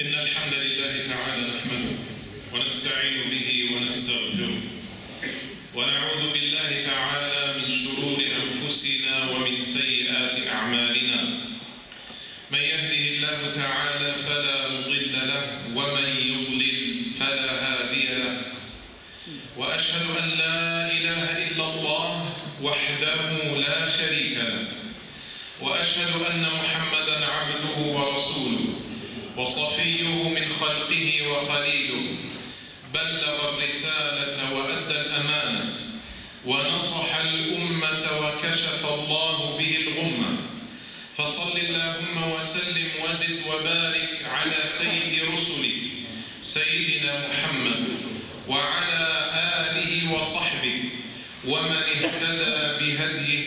إن الحمد لله تعالى نحمده ونستعين به ونستغفره. ونعوذ بالله تعالى من شرور أنفسنا ومن سيئات أعمالنا. من يهده الله تعالى فلا مضل له ومن يضلل فلا هادي له. وأشهد أن لا إله إلا الله وحده لا شريك له. وأشهد أن محمدا عبده ورسوله. وصفيه من خلقه وخليله بلغ الرسالة وأدى الأمانة ونصح الأمة وكشف الله به الغمة. فصل اللهم وسلم وزد وبارك على سيد رسلك سيدنا محمد وعلى آله وصحبه ومن اهتدى بهديه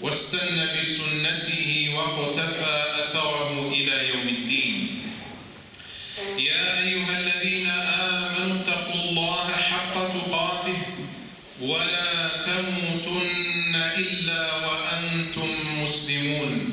واستنى بسنته واقتفى أثره إلى يوم الدين يا أيها الذين آمنوا اتقوا الله حق تقاته ولا تموتن إلا وأنتم مسلمون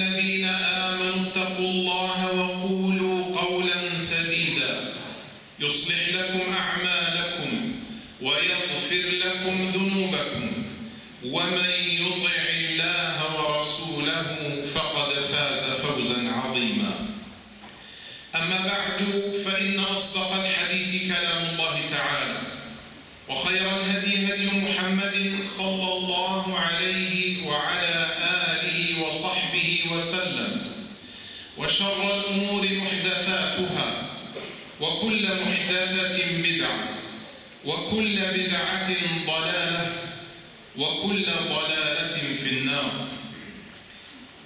أما بعد فإن أصدق الحديث كلام الله تعالى. وخير الهدي هدي محمد صلى الله عليه وعلى آله وصحبه وسلم. وشر الأمور محدثاتها وكل محدثة بدعة وكل بدعة ضلالة وكل ضلالة في النار.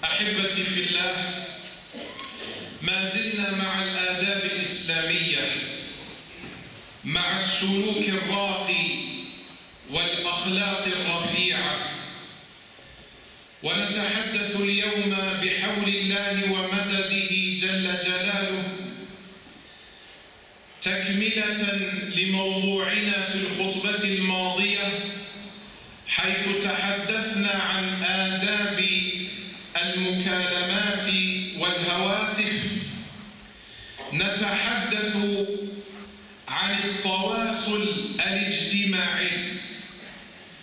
أحبتي في الله ما زلنا مع الآداب الإسلامية مع السلوك الراقي والأخلاق الرفيعة. ونتحدث اليوم بحول الله ومدده جل جلاله تكملة لموضوعنا في الخطبة الماضية حيث تحدثنا عن آداب المكالمات والهواتف نتحدث عن التواصل الاجتماعي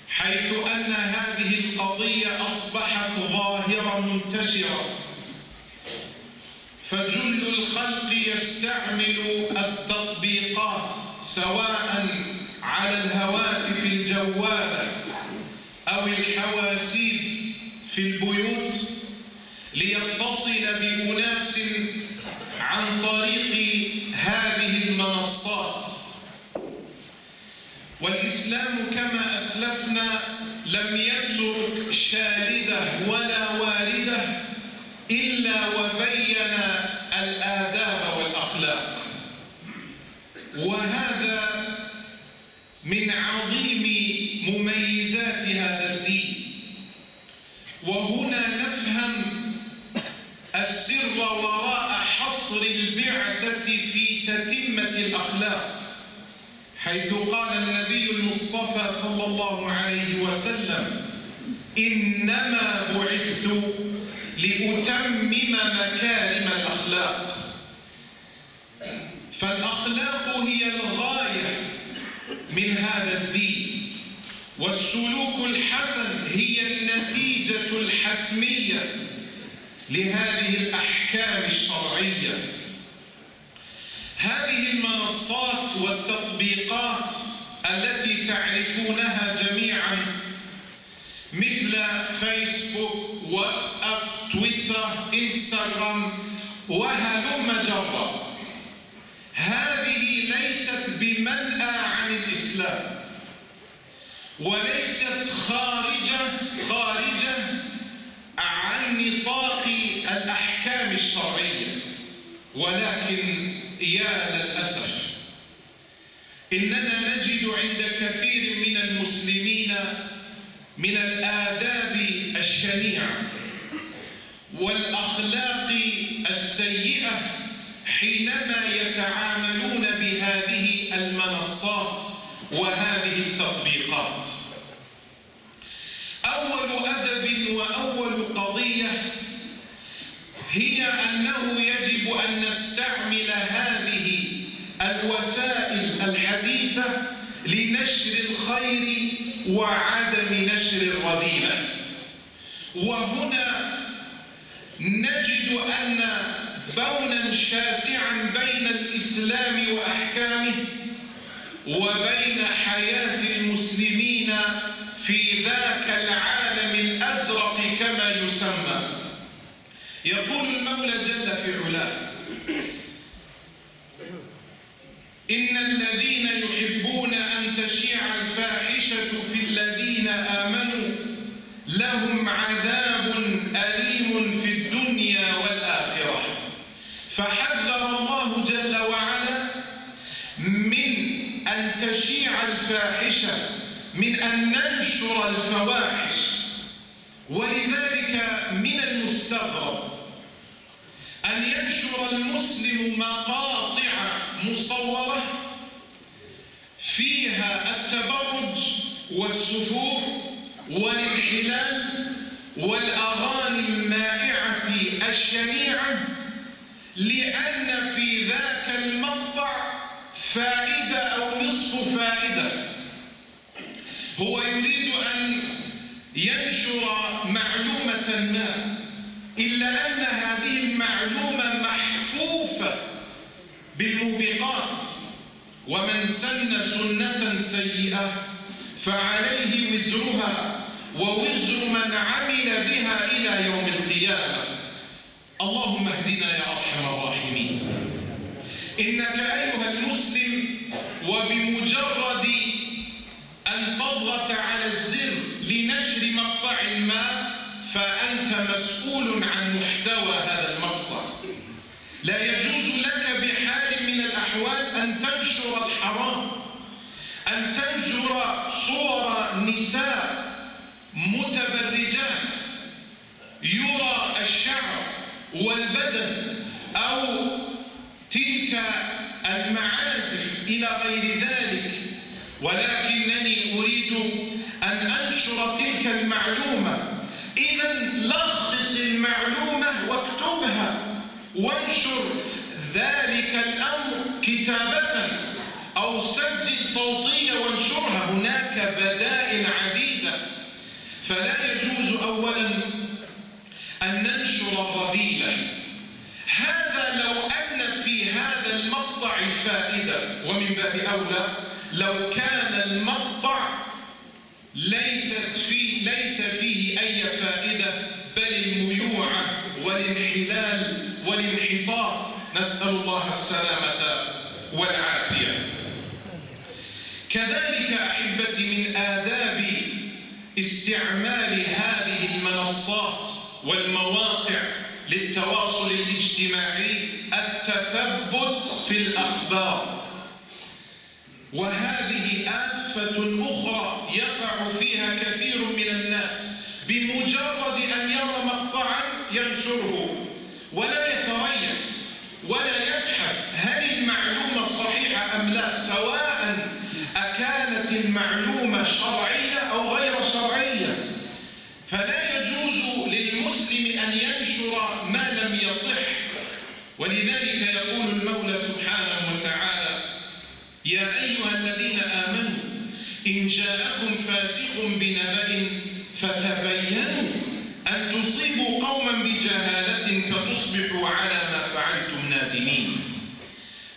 حيث أن هذه القضية أصبحت ظاهرة منتشرة. فجل الخلق يستعمل التطبيقات سواء على الهواتف الجوالة أو الحواسيب في البيوت ليتصل بأناس عن طريق هذه المنصات. والإسلام كما أسلفنا لم يترك شاردة ولا واردة إلا وبين الآداب والأخلاق. وهذا من عظيم مميزات هذا الدين. وهنا نفهم السر وراء حصر البعثة في تتمة الأخلاق حيث قال النبي المصطفى صلى الله عليه وسلم إنما بعثت لأتمم مكارم الأخلاق. فالأخلاق هي الغاية من هذا الدين والسلوك الحسن هي النتيجة الحتمية لهذه الأحكام الشرعية. هذه المنصات والتطبيقات التي تعرفونها جميعا مثل فيسبوك واتساب تويتر إنستغرام وهلم جرا هذه ليست بمنأى عن الإسلام وليست خارجة عن نطاق الأحكام الشرعية ولكن يا للأسف إننا نجد عند كثير من المسلمين من الآداب الشنيعة والأخلاق السيئة حينما يتعاملون بهذه المنصات وهذه التطبيقات. أول أدب وأول قضية هي أنه يجب أن نستعمل هذه الوسائل الحديثة لنشر الخير وعدم نشر الرذيلة. وهنا نجد أن بونا شاسعا بين الإسلام وأحكامه وبين حياة المسلمين في ذاك العالم الأزرق كما يسمى. يقول المولى جل في علاه إن الذين يحبون أن تشيع الفاحشة في الذين آمنوا لهم عذاب أليم في الدنيا والآخرة. فحذر الله جل وعلا من أن تشيع الفاحشة من أن ننشر الفواحش. ولذلك من المستغرب أن ينشر المسلم مقاطع مصورة فيها التبرج والسفور والانحلال والأغاني المائعة الشنيعة لأن في ذاك المقطع فائدة أو نصف فائدة. هو يريد أن ينشر معلومة ما إلا أن هذه المعلومة محفوفة بالموبقات. ومن سن سنة سيئة فعليه وزرها ووزر من عمل بها إلى يوم القيامة. اللهم اهدنا يا أرحم الراحمين. إنك أيها المسلم وبمجرد أن تضغط على الزر لنشر مقطع ما فأنت مسؤول عن محتوى هذا المقطع. لا يجوز لك بحال من الأحوال أن تنشر الحرام أن تنشر صور نساء متبرجات يرى الشعر والبدن أو تلك المعازف إلى غير ذلك. ولكنني أريد أن أنشر تلك المعلومة إذا لخص المعلومة واكتبها وانشر ذلك الأمر كتابة أو سجل صوتية وانشرها. هناك بدائل عديدة. فلا يجوز أولا أن ننشر الرذيلة هذا لو أن في هذا المقطع فائدة ومن باب أولى لو كان المقطع ليست فيه ليس فيه أي فائدة بل الميوعة والانحلال والانحطاط. نسأل الله السلامة والعافية. كذلك أحبتي من آداب استعمال هذه المنصات والمواقع للتواصل الاجتماعي التثبت في الأخبار. وهذه آفة أخرى يقع فيها كثير من الناس بمجرد أن يرى مقطعا ينشره. ولا يتريث ولا يبحث هل المعلومة صحيحة أم لا سواء أكانت المعلومة شرعية أو غير شرعية. فلا يجوز للمسلم أن ينشر ما لم يصح. ولذلك يقول المولى سبحانه يا أيها الذين آمنوا إن جاءكم فاسق بنبأ فتبينوا أن تصيبوا قوما بجهالة فتصبحوا على ما فعلتم نادمين.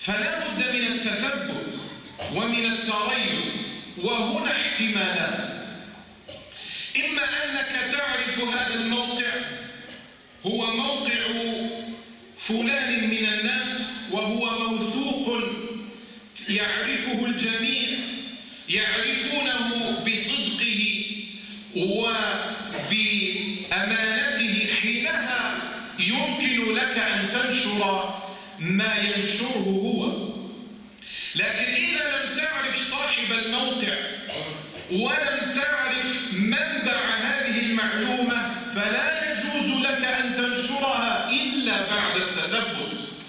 فلا بد من التثبت ومن التريث وهنا احتمالان إما أنك تعرف هذا الموقع هو موقع فلان من الناس وهو موثوق يعرفه الجميع يعرفونه بصدقه وبأمانته حينها يمكن لك أن تنشر ما ينشره هو. لكن إذا لم تعرف صاحب الموقع ولم تعرف منبع هذه المعلومة فلا يجوز لك أن تنشرها إلا بعد التثبت.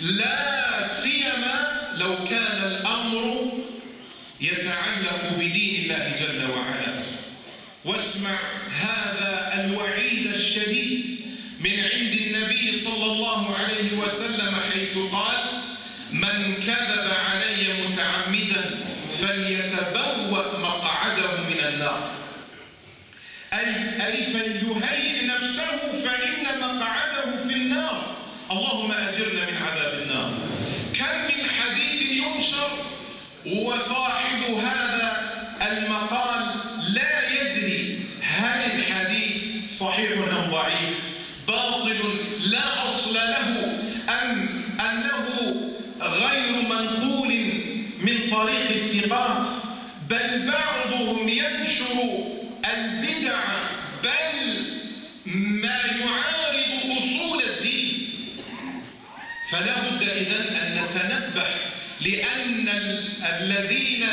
لا سيما لو كان الأمر يتعلق بدين الله جل وعلا. واسمع هذا الوعيد الشديد من عند النبي صلى الله عليه وسلم حيث قال من كذب علي متعمدا فليتبوأ مقعده من النار. أي, أي فليهيئ نفسه فإن مقعده في النار. اللهم أجرنا من عذاب النار. كم من ينشر وصاحب هذا المقال لا يدري هل الحديث صحيح أم ضعيف. باطل لا أصل له أم أنه غير منقول من طريق الثقات بل بعضهم ينشر البدع بل ما يعارض أصول الدين. فلا بد إذن أن نتنبه لأن الذين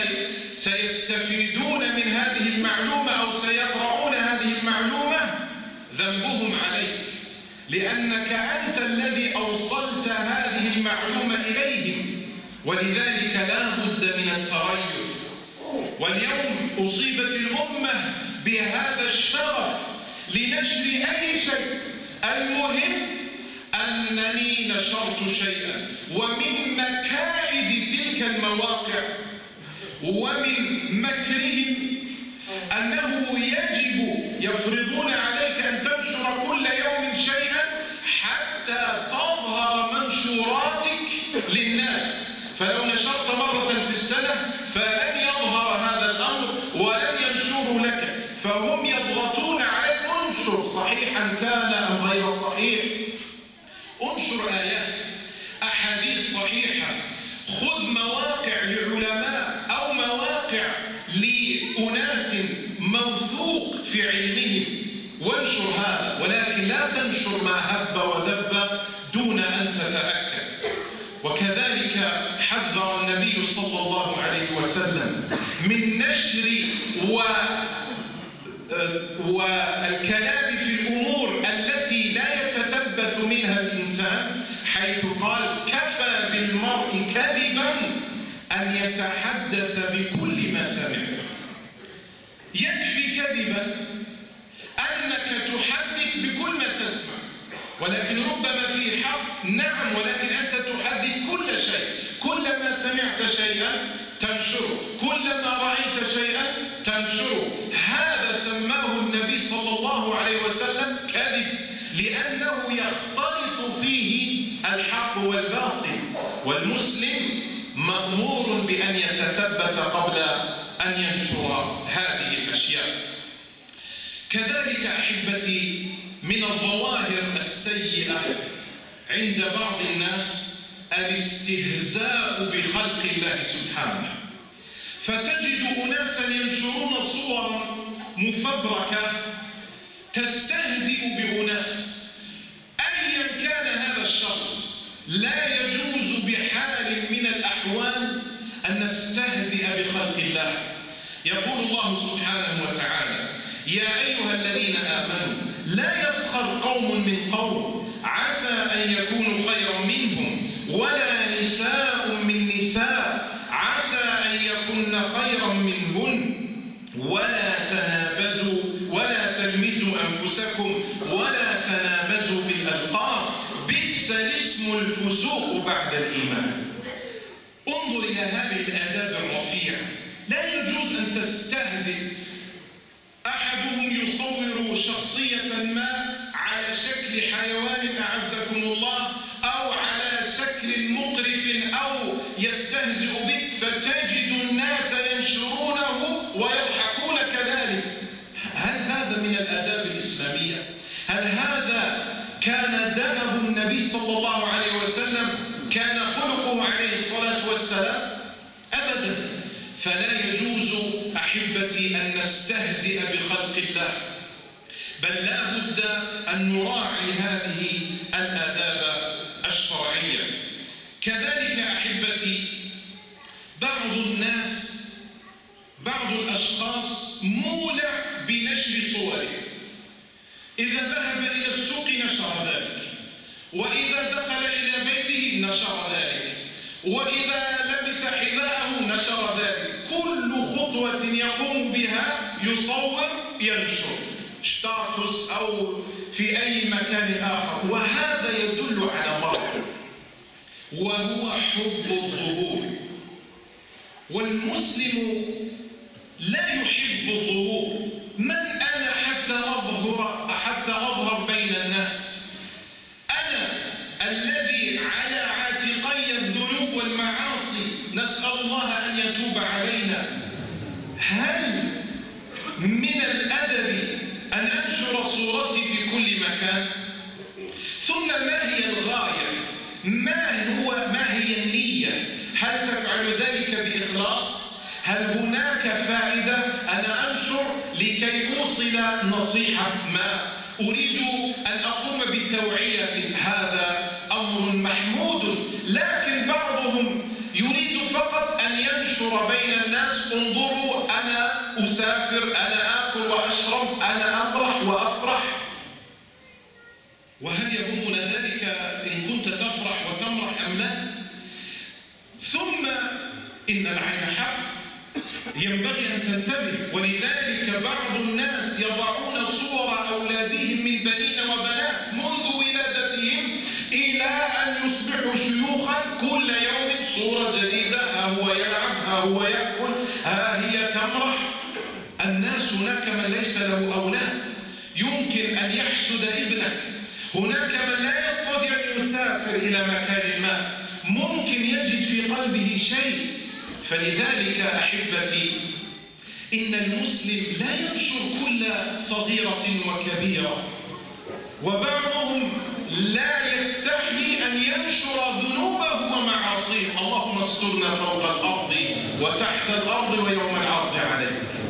سيستفيدون من هذه المعلومة أو سيقرؤون هذه المعلومة ذنبهم عليك. لأنك أنت الذي أوصلت هذه المعلومة إليهم. ولذلك لا بد من التريث. واليوم أصيبت الأمة بهذا الشرف لنشر أي شيء. المهم أنني نشرت شيئا. ومن مكائد المواقع ومن مكرهم أنه يجب يفرضون عليك أن تنشر كل يوم شيئا حتى تظهر منشوراتك للناس. فلو مرة في السنة فلن يظهر هذا الأمر ولن ينشره لك فهم يضغطون عليك انشر صحيحا كان أم غير صحيح انشر آيات أحاديث صحيحة خذ مواقع لعلماء أو مواقع لأناس موثوق في علمهم وانشر هذا ولكن لا تنشر ما هب ودب دون أن تتأكد. وكذلك حذر النبي صلى الله عليه وسلم من نشر و والكلام في الأمور التي لا يتثبت منها الإنسان حيث قال كفى بالمرء كذبا أن يتحدث بكل ما سمع. يكفي كذبا أنك تحدث تسمع ولكن ربما فيه حق. نعم ولكن أنت تحدث كل شيء. كلما سمعت شيئا تنشره. كلما رأيت شيئا تنشره. هذا سماه النبي صلى الله عليه وسلم كذب لأنه يختلط فيه الحق والباطل. والمسلم مأمور بأن يتثبت قبل أن ينشر هذه الأشياء. كذلك أحبتي من الظواهر السيئة عند بعض الناس الاستهزاء بخلق الله سبحانه. فتجد أناسا ينشرون صورا مفبركة تستهزئ بأناس. أيا كان هذا الشخص لا يجوز بحال من الأحوال أن نستهزئ بخلق الله. يقول الله سبحانه وتعالى يا أيها الذين آمنوا لا يسخر قوم من قوم. عسى أن يكونوا خيرا منهم ولا نساء من نساء. عسى أن يكن خيرا منهن. ولا تنابزوا ولا تلمزوا أنفسكم ولا تنابزوا بالألقاب. بئس الاسم الفسوق بعد الإيمان انظر إلى هذه الآداب الرفيعة لا يجوز أن تستهزئ أحدهم يصور شخصية ما على شكل حيوان أعزكم الله أو على شكل مقرف أو يستهزئ بك فتجد الناس ينشرونه ويضحكون كذلك. هل هذا من الآداب الإسلامية؟ هل هذا كان دأب النبي صلى الله عليه وسلم كان خلقه عليه الصلاة والسلام؟ أبدا. فلا يجوز أحبتي أن نستهزئ بخلق الله. بل لا بد أن نراعي هذه الآداب الشرعية. كذلك أحبتي بعض الناس بعض الأشخاص مولع بنشر صوره. إذا ذهب إلى السوق نشر ذلك وإذا دخل إلى بيته نشر ذلك وإذا لبس حذاءه نشر ذلك. كل خطوة يقوم بها يصور ينشر. ستاتوس أو في أي مكان آخر. وهذا يدل على مرض وهو حب الظهور. والمسلم لا يحب الظهور. من أنا حتى أظهر حتى أظهر بين الناس؟ أنا الذي على عاتقي الذنوب والمعاصي. نسأل الله أن يتوب علينا. هل من الأدب أن أنشر صورتي في كل مكان. ثم ما هي الغاية؟ ما هو ما هي النية؟ هل تفعل ذلك بإخلاص؟ هل هناك فائدة؟ أنا أنشر لكي أوصل نصيحة ما. أريد أن أقوم بتوعية هذا أمر محمود. لكن بعضهم يريد فقط أن ينشر بين الناس انظروا أنا أسافر أنا آكل وأشرب أنا أمرح وأفرح. وهل يهمنا ذلك إن كنت تفرح وتمرح أم لا؟ ثم إن العين حق. ينبغي أن تنتبه ولذلك بعض الناس يضعون صور أولادهم من بنين وبنات منذ ولادتهم إلى أن يصبحوا شيوخا كل يوم. صورة جديدة ها هو يلعب ها هو يأكل. هناك من ليس له أولاد. يمكن أن يحسد ابنك. هناك من لا يستطيع أن يسافر إلى مكان ما. ممكن يجد في قلبه شيء. فلذلك أحبتي إن المسلم لا ينشر كل صغيرة وكبيرة. وبعضهم لا يستحي أن ينشر ذنوبه ومعاصيه. اللهم استرنا فوق الأرض وتحت الأرض ويوم العرض عليك.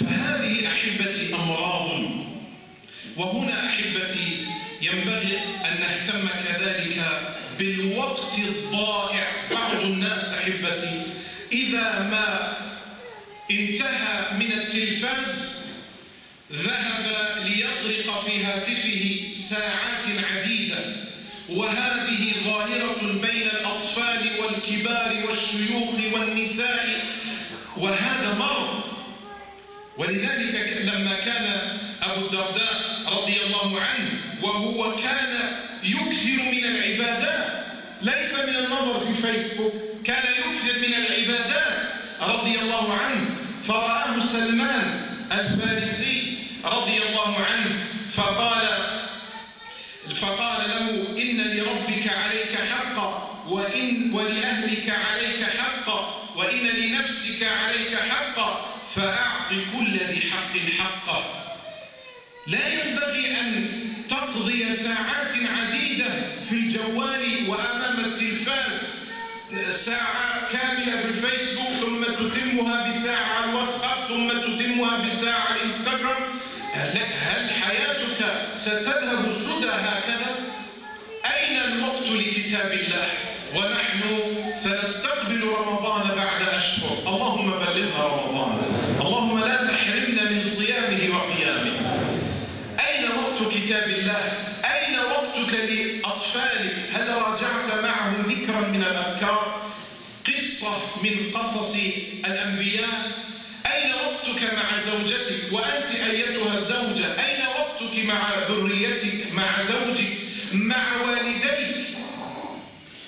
فهذه أحبتي أمراض. وهنا أحبتي ينبغي أن نهتم كذلك بالوقت الضائع. بعض الناس أحبتي إذا ما انتهى من التلفاز ذهب ليطرق في هاتفه ساعات عديدة. وهذه ظاهرة بين الأطفال والكبار والشيوخ والنساء. وهذا مرض ولذلك لما كان أبو الدرداء رضي الله عنه وهو كان يكثر من العبادات ليس من النظر في فيسبوك كان يكثر من العبادات رضي الله عنه فرآه سلمان الفارسي رضي الله عنه فقال فقال له إن لربك عليك حقا وإن ولأهلك عليك حقا وإن لنفسك عليك حقا فأعط كل ذي حق حقه لا ينبغي أن تقضي ساعات عديدة في الجوال وأمام التلفاز ساعة كاملة في الفيسبوك ثم تتمها بساعة الواتساب ثم تتمها بساعة على الانستغرام هل حياتك ستذهب سدى هكذا؟ أين الوقت لكتاب الله؟ ونحن سنستقبل رمضان بعد أشهر اللهم بلغنا رمضان اللهم الأنبياء أين وقتك مع زوجتك؟ وأنت أيتها الزوجة أين وقتك مع ذريتك مع زوجك مع والديك؟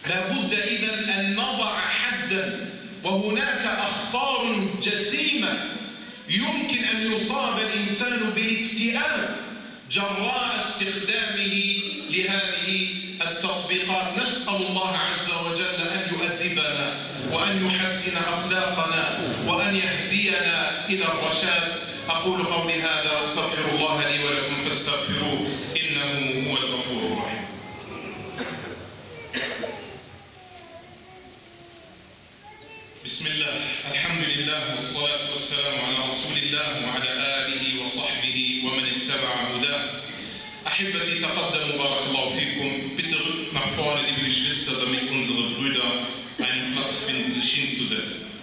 لابد إذا أن نضع حدا وهناك أخطار جسيمة يمكن أن يصاب الإنسان بالاكتئاب جراء استخدامه لهذه التطبيقات. نسأل الله عز وجل أن وأن يحسن أخلاقنا وأن يهدينا إلى الرشاد. أقول قولي هذا واستغفر الله لي ولكم فاستغفروه إنه هو الغفور الرحيم. بسم الله. الحمد لله والصلاة والسلام على رسول الله وعلى آله وصحبه ومن اتبع هداه. أحبتي تقدموا بارك الله فيكم. nach vorne, liebe Geschwister, damit unsere Brüder einen Platz finden, sich hinzusetzen.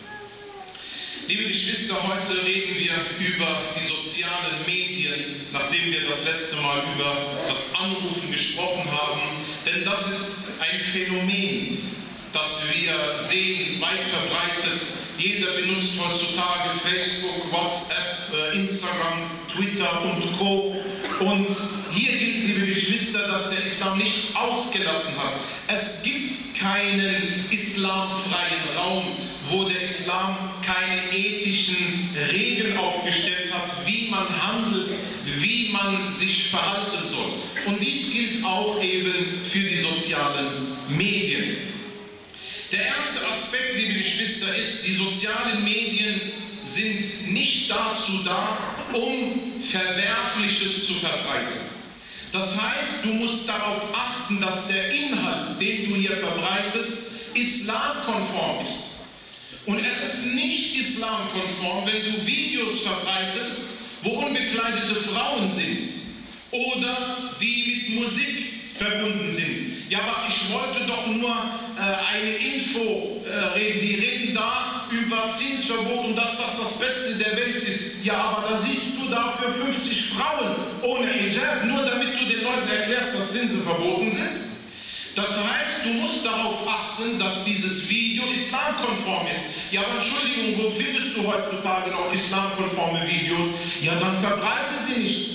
Liebe Geschwister, heute reden wir über die sozialen Medien, nachdem wir das letzte Mal über das Anrufen gesprochen haben. Denn das ist ein Phänomen, das wir sehen, weit verbreitet. Jeder benutzt heutzutage Facebook, WhatsApp, äh, Instagram, Twitter und Co. Und hier gilt, liebe Geschwister, dass der Islam nichts ausgelassen hat. Es gibt keinen islamfreien Raum, wo der Islam keine ethischen Regeln aufgestellt hat, wie man handelt, wie man sich verhalten soll. Und dies gilt auch eben für die sozialen Medien. Der erste Aspekt, liebe Geschwister, ist, die sozialen Medien sind nicht dazu da, um Verwerfliches zu verbreiten. Das heißt, du musst darauf achten, dass der Inhalt, den du hier verbreitest, islamkonform ist. Und es ist nicht islamkonform, wenn du Videos verbreitest, wo unbekleidete Frauen sind oder die mit Musik verbunden sind. Ja, aber ich wollte doch nur äh, eine Info äh, reden. Die reden da über Zinsverbot und das das Beste der Welt ist. Ja, aber da siehst du dafür 50 Frauen ohne Hijab, nur damit du den Leuten erklärst, dass Zinsen verboten sind. Das heißt, du musst darauf achten, dass dieses Video islamkonform ist. Ja, aber Entschuldigung, wo findest du heutzutage noch islamkonforme Videos? Ja, dann verbreite sie nicht.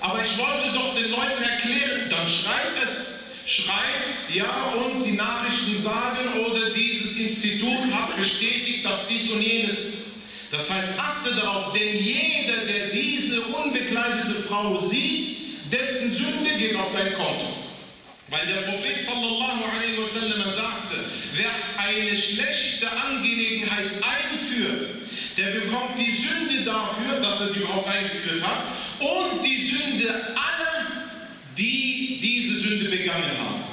Aber ich wollte doch den Leuten erklären, dann schreib es. Schreib, ja, und die Nachrichten sagen, oder dieses Institut hat bestätigt, dass dies und jenes. Das heißt, achte darauf, denn jeder, der diese unbekleidete Frau sieht, dessen Sünde geht auf dein Konto. Weil der Prophet sallallahu alaihi wasallam sagte, wer eine schlechte Angelegenheit einführt, der bekommt die Sünde dafür, dass er sie überhaupt eingeführt hat, und die Sünde aller, die diese Sünde begangen haben.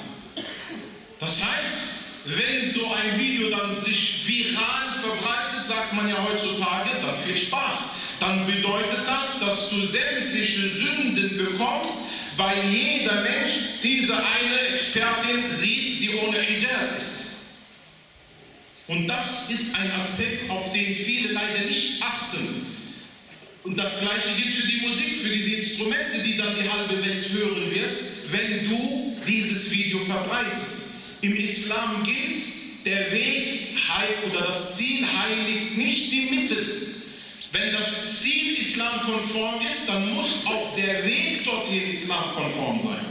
Das heißt, wenn so ein Video dann sich viral verbreitet, sagt man ja heutzutage, dann viel Spaß. Dann bedeutet das, dass du sämtliche Sünden bekommst, weil jeder Mensch diese eine Expertin sieht, die ohne Hijab ist. Und das ist ein Aspekt, auf den viele leider nicht achten. Und das gleiche gilt für die Musik, für diese Instrumente, die dann die halbe Welt hören wird, wenn du dieses Video verbreitest. Im Islam gilt, der Weg oder das Ziel heiligt nicht die Mittel. Wenn das Ziel islamkonform ist, dann muss auch der Weg dorthin islamkonform sein.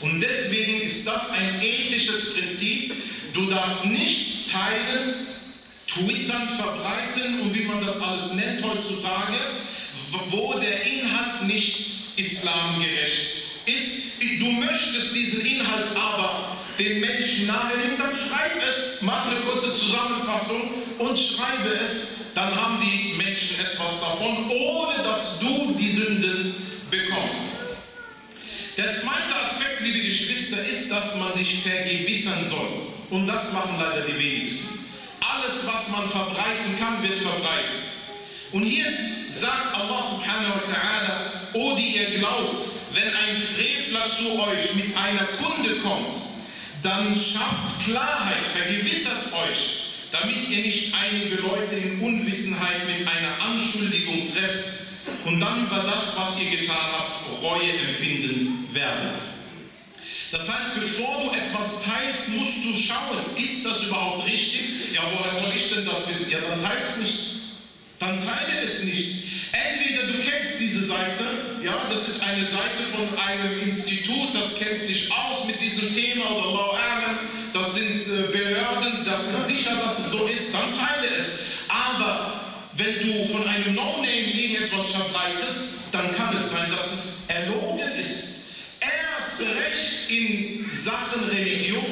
Und deswegen ist das ein ethisches Prinzip. Du darfst nichts teilen, twittern, verbreiten und wie man das alles nennt heutzutage, wo der Inhalt nicht islamgerecht ist. Du möchtest diesen Inhalt aber den Menschen nahelegen, dann schreib es, mach eine kurze Zusammenfassung und schreibe es, dann haben die Menschen etwas davon, ohne dass du die Sünden bekommst. Der zweite Aspekt, liebe Geschwister, ist, dass man sich vergewissern soll. Und das machen leider die wenigsten. Alles, was man verbreiten kann, wird verbreitet. Und hier sagt Allah subhanahu wa ta'ala, O die ihr glaubt, wenn ein Frevler zu euch mit einer Kunde kommt, dann schafft Klarheit, vergewissert euch, damit ihr nicht einige Leute in Unwissenheit mit einer Anschuldigung trefft und dann über das, was ihr getan habt, Reue empfinden werdet. Das heißt, bevor du etwas teilst, musst du schauen, ist das überhaupt richtig? Ja, woher soll ich denn das wissen? Ja, dann teils nicht. Dann teile es nicht. Entweder du kennst diese Seite, ja, das ist eine Seite von einem Institut, das kennt sich aus mit diesem Thema oder Allah das sind äh, Behörden, das ist sicher, dass es so ist, dann teile es. Aber wenn du von einem No-Name irgendetwas verbreitest, dann kann es sein, dass es erlogen ist. Erst recht in Sachen Religion.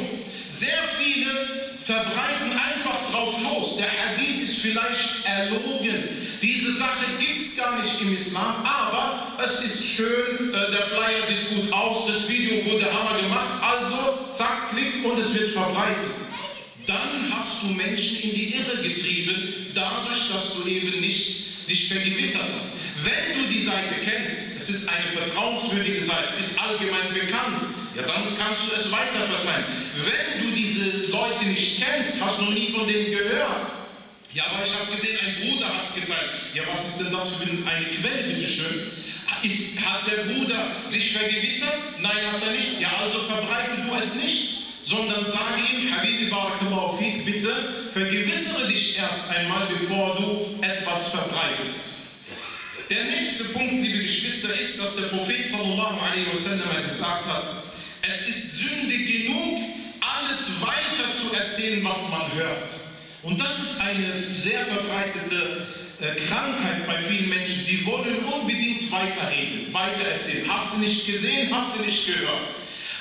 Sehr viele verbreiten einfach drauf los. Der Hadith ist vielleicht erlogen. Diese Sache gibt es gar nicht im Islam, aber es ist schön, äh, der Flyer sieht gut aus, das Video wurde Hammer gemacht, also zack, klick und es wird verbreitet. Dann hast du Menschen in die Irre getrieben, dadurch, dass du eben nicht dich vergewissert hast. Wenn du die Seite kennst, es ist eine vertrauenswürdige Seite, ist allgemein bekannt, ja, dann kannst du es weiter verzeihen. Wenn du diese Leute nicht kennst, hast noch nie von denen gehört. Ja, aber ich habe gesehen, ein Bruder hat es geteilt. Ja, was ist denn das für eine Quelle, bitteschön? Ist, hat der Bruder sich vergewissert? Nein, hat er nicht. Ja, also verbreite du es nicht, sondern sage ihm, Habibi Barakallahu fik, bitte vergewissere dich erst einmal, bevor du etwas verbreitest. Der nächste Punkt, liebe Geschwister, ist, dass der Prophet sallallahu alaihi wasallam gesagt hat, es ist Sünde genug, alles weiter zu erzählen, was man hört. Und das ist eine sehr verbreitete äh, Krankheit bei vielen Menschen. Die wollen unbedingt weiterreden, weitererzählen. Hast du nicht gesehen, hast du nicht gehört.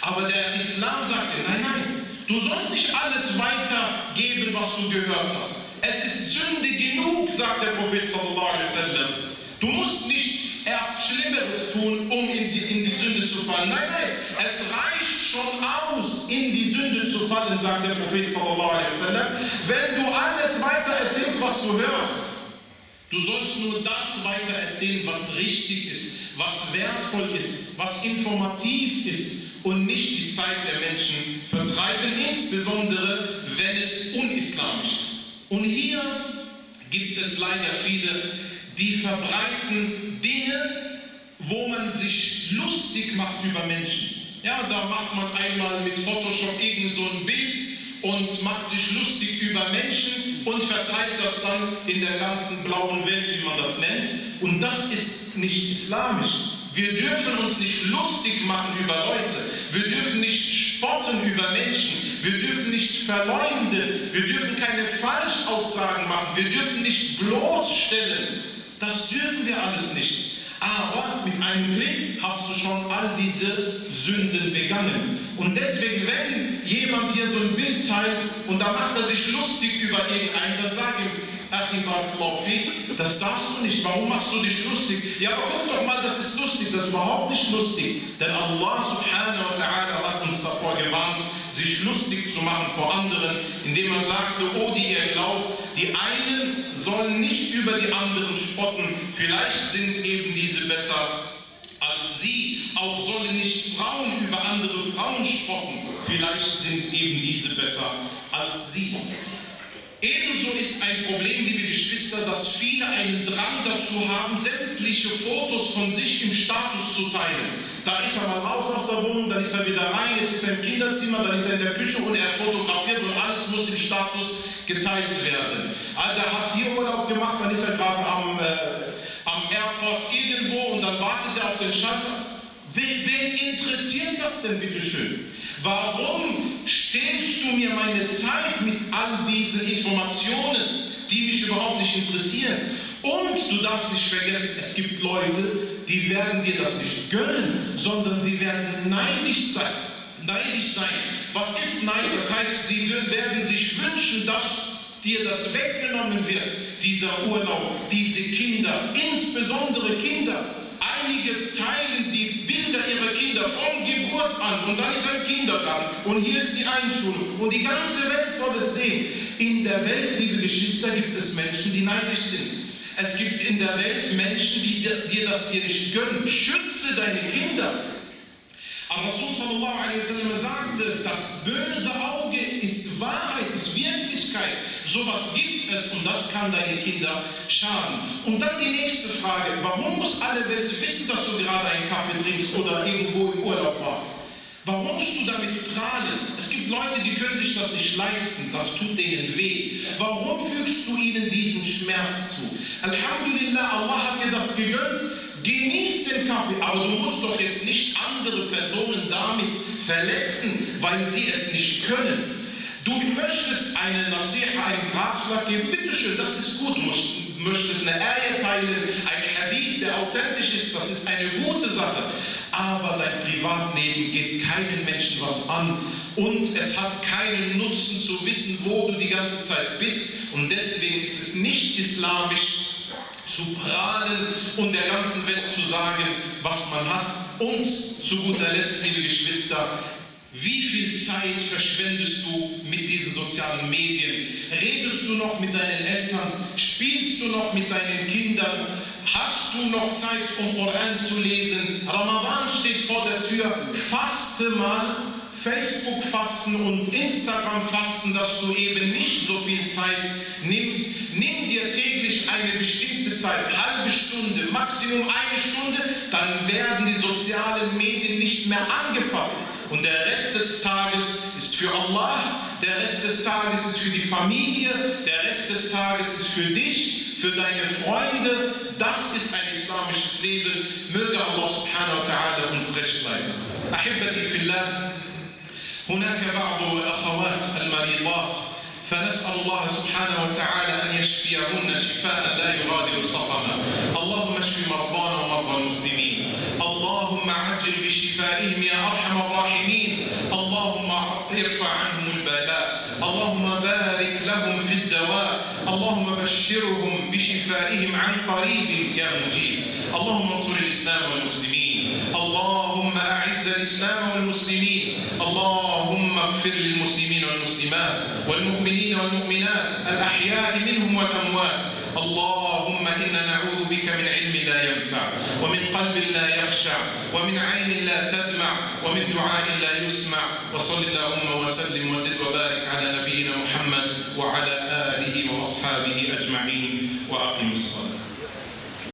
Aber der Islam sagte, nein, nein, du sollst nicht alles weitergeben, was du gehört hast. Es ist Sünde genug, sagt der Prophet sallallahu. Du musst nicht erst Schlimmeres tun, um in die, in die Sünde zu fallen. Nein, nein, schon aus, in die Sünde zu fallen, sagt der Prophet sallallahu alaihi wasallam, wenn du alles weiter erzählst, was du hörst. Du sollst nur das weiter erzählen, was richtig ist, was wertvoll ist, was informativ ist und nicht die Zeit der Menschen vertreiben, insbesondere wenn es unislamisch ist. Und hier gibt es leider viele die verbreiten Dinge, wo man sich lustig macht über Menschen. Ja, da macht man einmal mit Photoshop irgend so ein Bild und macht sich lustig über Menschen und verteilt das dann in der ganzen blauen Welt, wie man das nennt. Und das ist nicht islamisch. Wir dürfen uns nicht lustig machen über Leute. Wir dürfen nicht spotten über Menschen. Wir dürfen nicht verleumden. Wir dürfen keine Falschaussagen machen. Wir dürfen nicht bloßstellen. Das dürfen wir alles nicht. Aber mit einem Blick hast du schon all diese Sünden begangen. Und deswegen, wenn jemand hier so ein Bild teilt und da macht er sich lustig über irgendeinen, dann sag ihm, das darfst du nicht. Warum machst du dich lustig? Ja, aber guck doch mal, das ist lustig. Das ist überhaupt nicht lustig. Denn Allah subhanahu wa ta'ala hat uns davor gewarnt, sich lustig zu machen vor anderen, indem er sagte, oh, die ihr glaubt, die einen sollen nicht über die anderen spotten. Vielleicht sind eben diese besser als sie. Auch sollen nicht Frauen über andere Frauen spotten. Vielleicht sind eben diese besser als sie. Ebenso ist ein Problem, liebe Geschwister, dass viele einen Drang dazu haben, sämtliche Fotos von sich im Status zu teilen. Da ist er mal raus aus der Wohnung, dann ist er wieder rein, jetzt ist er im Kinderzimmer, dann ist er in der Küche und er fotografiert und alles muss im Status geteilt werden. Also er hat hier Urlaub gemacht, dann ist er gerade am, äh, am Airport irgendwo und dann wartet er auf den Schalter. Wen, wen interessiert das denn bitteschön? Warum stellst du mir meine Zeit mit all diesen Informationen, die mich überhaupt nicht interessieren? Und du darfst nicht vergessen, es gibt Leute, die werden dir das nicht gönnen, sondern sie werden neidisch sein. Neidisch sein. Was ist Neid? Das heißt, sie werden sich wünschen, dass dir das weggenommen wird, dieser Urlaub, diese Kinder, insbesondere Kinder. Einige teilen die Bilder ihrer Kinder von Geburt an und dann ist ein Kindergarten und hier ist die Einschulung und die ganze Welt soll es sehen. In der Welt, liebe Geschwister, gibt es Menschen, die neidisch sind. Es gibt in der Welt Menschen, die dir das dir nicht gönnen. Schütze deine Kinder. Aber Rasul sagte, das böse Auge ist Wahrheit, ist Wirklichkeit. Sowas gibt es und das kann deine Kinder schaden. Und dann die nächste Frage, warum muss alle Welt wissen, dass du gerade einen Kaffee trinkst oder irgendwo im Urlaub warst? Warum musst du damit prahlen? Es gibt Leute, die können sich das nicht leisten, das tut denen weh. Warum fügst du ihnen diesen Schmerz zu? Alhamdulillah, Allah hat dir das gegönnt, Genieß den Kaffee, aber du musst doch jetzt nicht andere Personen damit verletzen, weil sie es nicht können. Du möchtest eine Nasiha, einen Ratschlag geben, bitteschön, das ist gut. Du möchtest eine Eier teilen, ein Hadith, der authentisch ist, das ist eine gute Sache. Aber dein Privatleben geht keinen Menschen was an und es hat keinen Nutzen zu wissen, wo du die ganze Zeit bist. Und deswegen ist es nicht islamisch, zu prahlen und der ganzen Welt zu sagen, was man hat. Und zu guter Letzt, liebe Geschwister, wie viel Zeit verschwendest du mit diesen sozialen Medien? Redest du noch mit deinen Eltern? Spielst du noch mit deinen Kindern? Hast du noch Zeit, um Koran zu lesen? Ramadan steht vor der Tür. Faste mal. Facebook-Fasten und Instagram-Fasten, dass du eben nicht so viel Zeit nimmst. Nimm dir täglich eine bestimmte Zeit, halbe Stunde, Maximum eine Stunde, dann werden die sozialen Medien nicht mehr angefasst Und der Rest des Tages ist für Allah, der Rest des Tages ist für die Familie, der Rest des Tages ist für dich, für deine Freunde. Das ist ein islamisches Leben. Möge Allah subhanahu wa ta'ala uns recht leiten. أحبتي في الله هناك بعض الأخوات المريضات فنسأل الله سبحانه وتعالى أن يشفيهن شفاء لا يغادر سقما اللهم اشف مرضانا ومرضى المسلمين اللهم عجل بشفائهم يا أرحم الراحمين. اللهم ارفع عنهم البلاء. اللهم بارك لهم في الدواء. اللهم بشرهم بشفائهم عن قريب يا مجيب. اللهم انصر الإسلام والمسلمين. اللهم أعز الإسلام والمسلمين. اللهم اغفر للمسلمين والمسلمات والمؤمنين والمؤمنات الأحياء منهم والأموات. اللهم إنا نعوذ بك من علم لا ينفع ومن قلب لا يخشع ومن عين لا تدمع ومن دعاء لا يسمع. وصل اللهم وسلم وزد وبارك على نبينا محمد وعلى